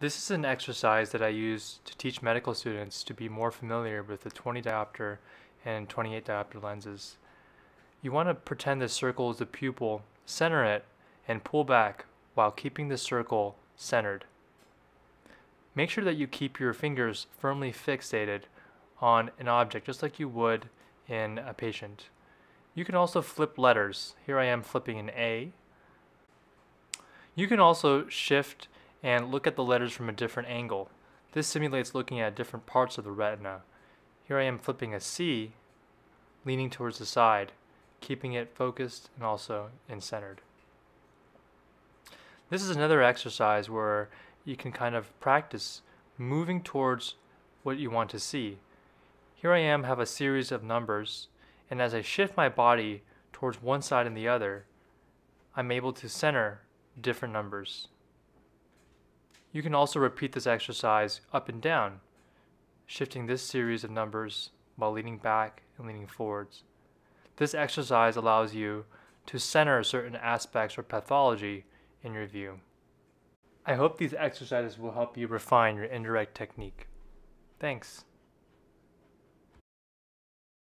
This is an exercise that I use to teach medical students to be more familiar with the 20 diopter and 28 diopter lenses. You want to pretend the circle is the pupil, center it, and pull back while keeping the circle centered. Make sure that you keep your fingers firmly fixated on an object just like you would in a patient. You can also flip letters. Here I am flipping an A. You can also shift and look at the letters from a different angle. This simulates looking at different parts of the retina. Here I am flipping a C, leaning towards the side, keeping it focused and also in centered. This is another exercise where you can kind of practice moving towards what you want to see. Here I am have a series of numbers and as I shift my body towards one side and the other, I'm able to center different numbers. You can also repeat this exercise up and down, shifting this series of numbers while leaning back and leaning forwards. This exercise allows you to center certain aspects or pathology in your view. I hope these exercises will help you refine your indirect technique. Thanks.